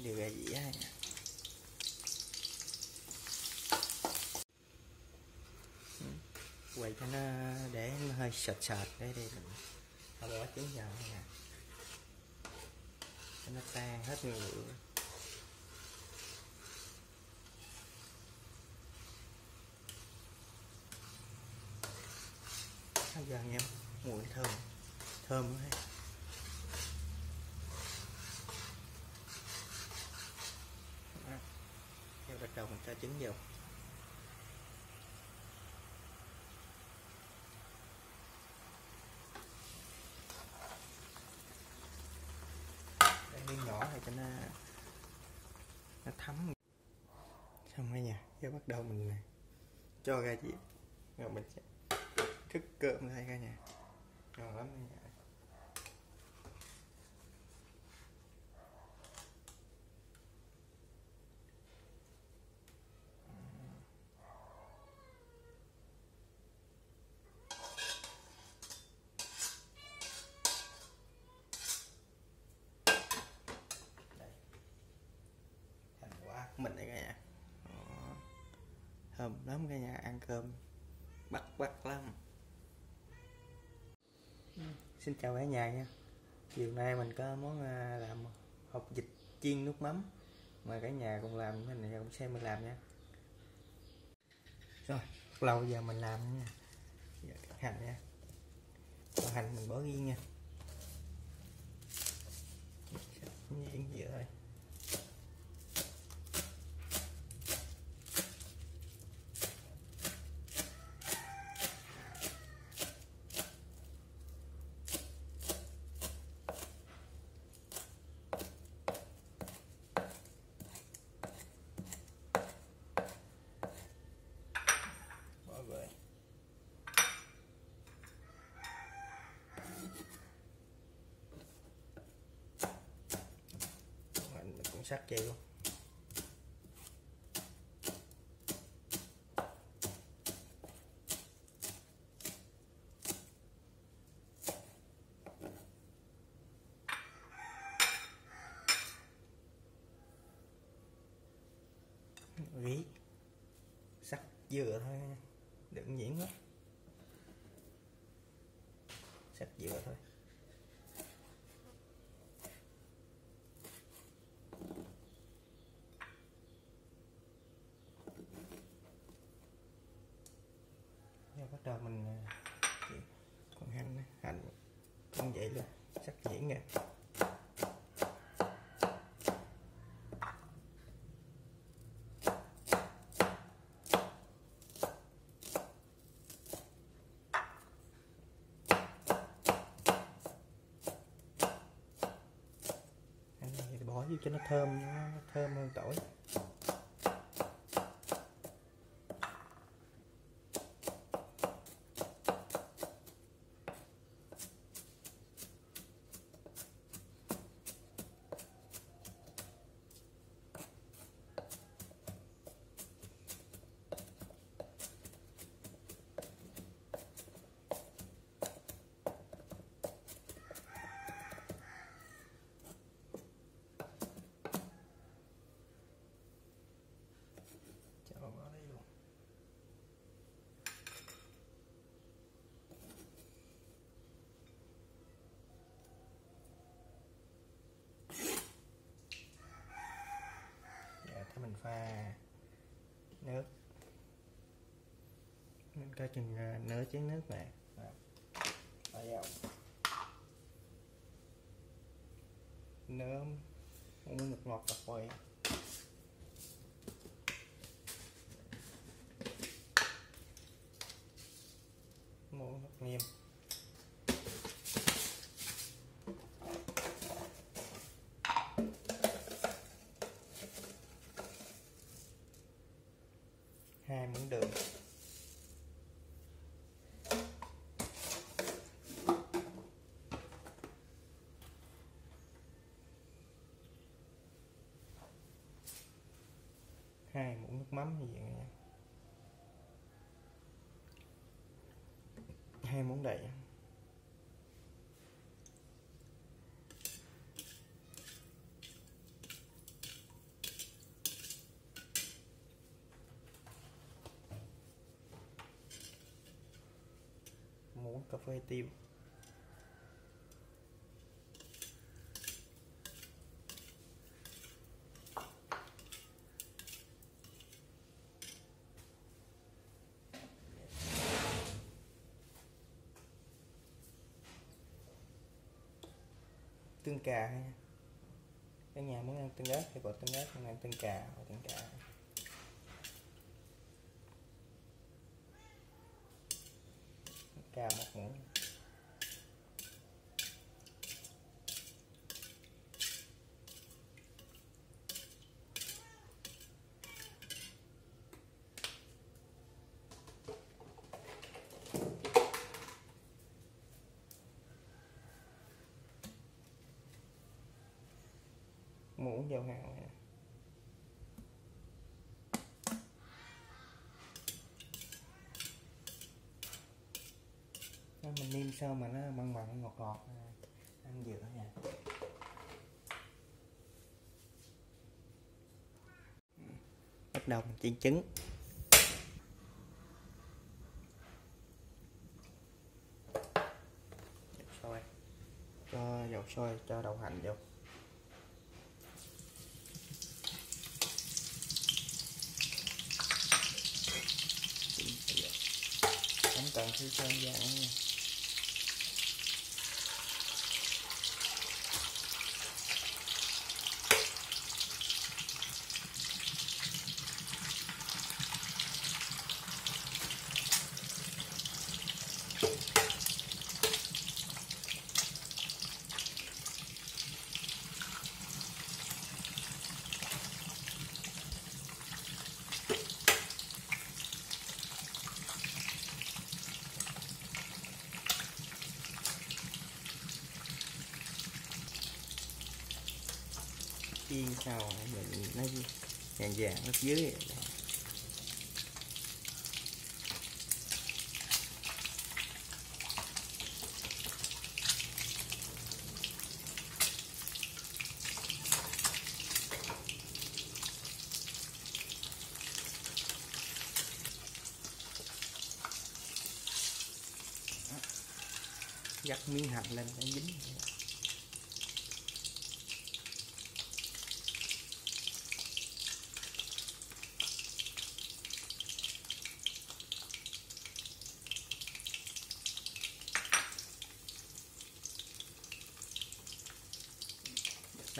sắc điều dĩa nha quay cho nó để nó hơi sệt sệt để đây mình bỏ trứng vào nha cho nó tan hết nguyên liệu. Bây giờ anh em mùi thơm thơm quá ha Đó. Giờ ra trứng nhiều. Đây, nhỏ này cho nó nó thấm. Xong rồi nha giờ bắt đầu mình à, cho ra gì rồi mình sẽ thức cơm đây cả nhà ngon lắm nha nhà Đây. thành quả của mình đây cả nhà Đó. thơm lắm cả nhà ăn cơm bắt lắm xin chào cả nhà nha. Chiều nay mình có món à, làm hộp vịt chiên nước mắm. Mời cả nhà cùng làm mình cùng xem mình làm nha. Rồi lâu giờ mình làm nha. Giờ hành nha. Hành mình bỏ riêng nha. Nhuyễn vậy thôi bỏ về mình cũng sắc vậy luôn. Ví. Sắt dừa thôi đừng diễn quá sắc dừa thôi Giờ bắt đầu mình à, còn hành á, hành cũng vậy luôn sắc nhuyễn nè Hành này thì bỏ vô cho nó thơm nó thơm hơn tỏi cho vào đây luôn dạ ถ้า mình pha nước. Mình coi chừng à, nửa chén nước nè. Đó. Vào. Nướng không muốn ngọt ngọt cà phê. Muỗng nước nghiêm hai muỗng nước mắm như vậy nha. Hai muỗng đầy muỗng cà phê tiêu tương cà ha cái nhà muốn ăn tương ớt thì bỏ tương ớt muốn ăn tương cà bỏ tương cà một muỗng muỗng hàng này. Đó, Nó mình nêm sao mà nó mặn mặn ngọt ngọt à, ăn dừa nha. Bắt đầu mình chiên trứng. Dầu sôi. Cho dầu sôi cho đậu hành vô. Thì cho em vàng nha chiên sao mình nó vàng vàng ở dưới vậy. dắt miếng hành lên nó dính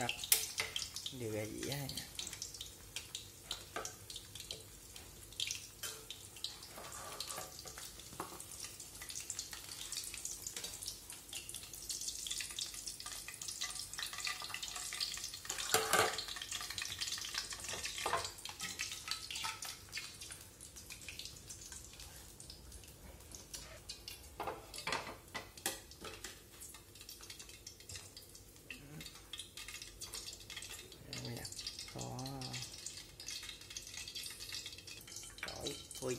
chặt điều gì vậy này nè. Đây nè, có tỏi ui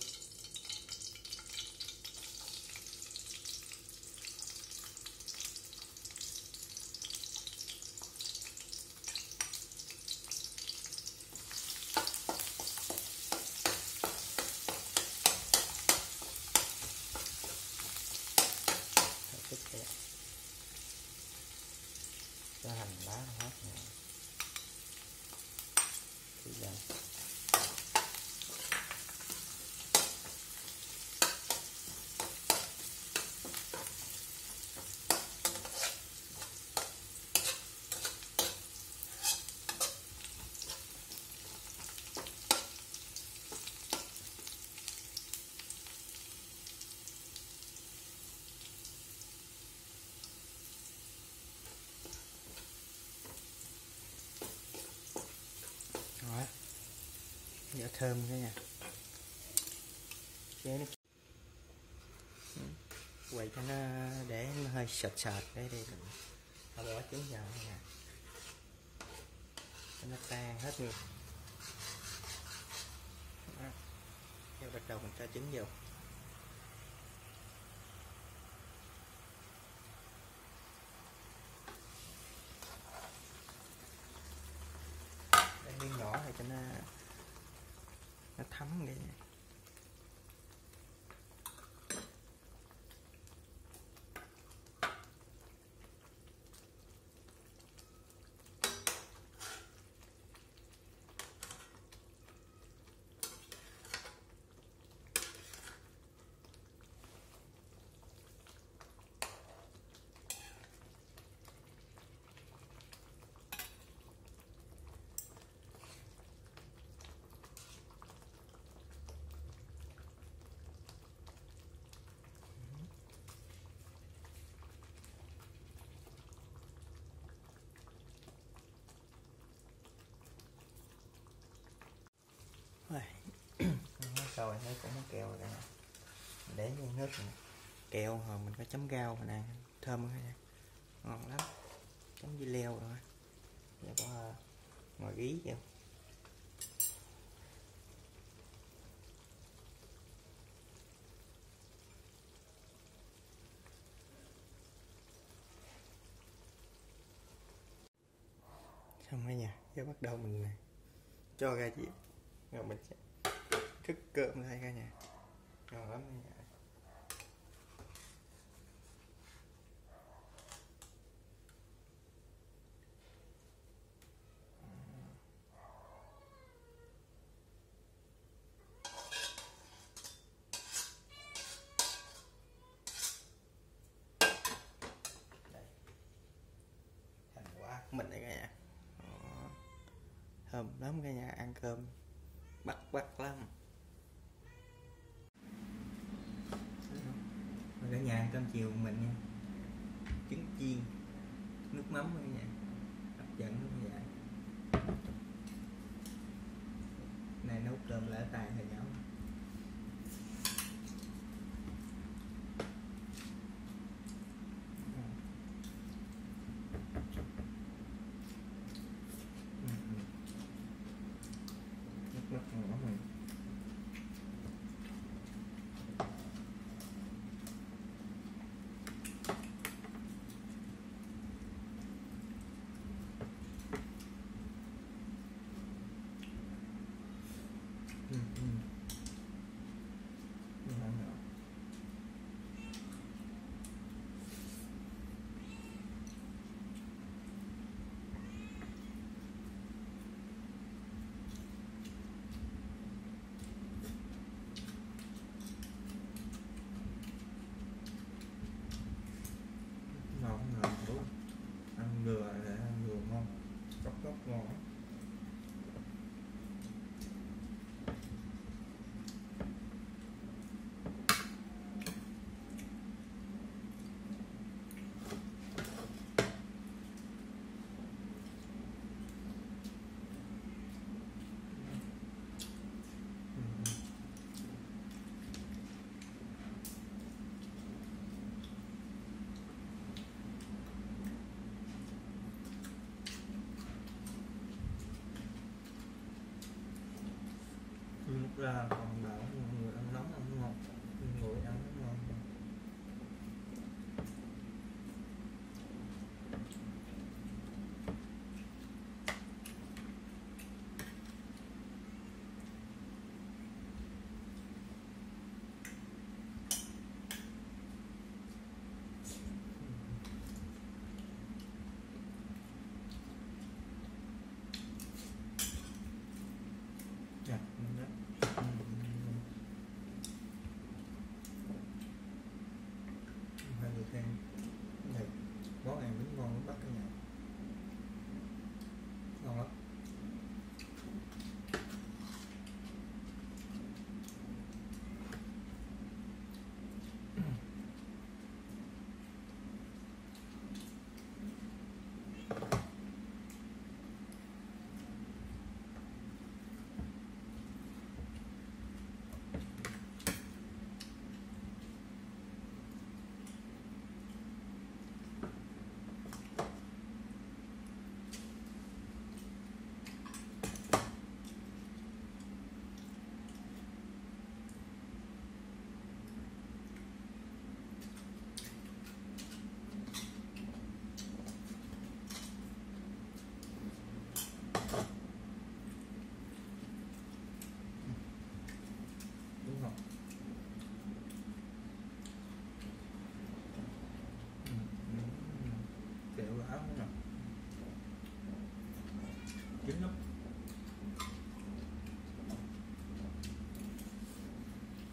Thật thích đẹp. cho hành lá hết nè thì giờ Rồi. Giờ thơm cái nha. Chế nó quậy cho nó để nó hơi sệt sệt để đi mình ta bỏ trứng vào nha. Cho nó tan hết luôn. Đó. Giờ bắt đầu mình cho trứng vô. Để miếng nhỏ này cho nó nó thấm cái sôi thấy cũng có keo rồi nè. Để vô nước này. keo rồi mình có chấm rau rồi nè thơm cả nè. Ngon lắm. Chấm với leo rồi. Giờ có ngồi gí vô. Xong rồi nha giờ bắt đầu mình cho ra chị, rồi mình sẽ thức cơm đây cả nhà. Ngon lắm cả nhà. Thành quả của mình đây cả nhà. Đó. thơm lắm cả nhà, ăn cơm bắt bắt lắm Rồi cả nhà ăn cơm chiều mình nha. Trứng chiên nước mắm cả nhà hấp dẫn không vậy. Này nấu cơm lỡ tài thầy nhỏ Ừ, ừ. nước mắt ngỏ mình Ừ, uh,